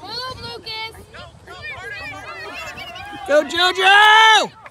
Move, Lucas! Go, Jojo!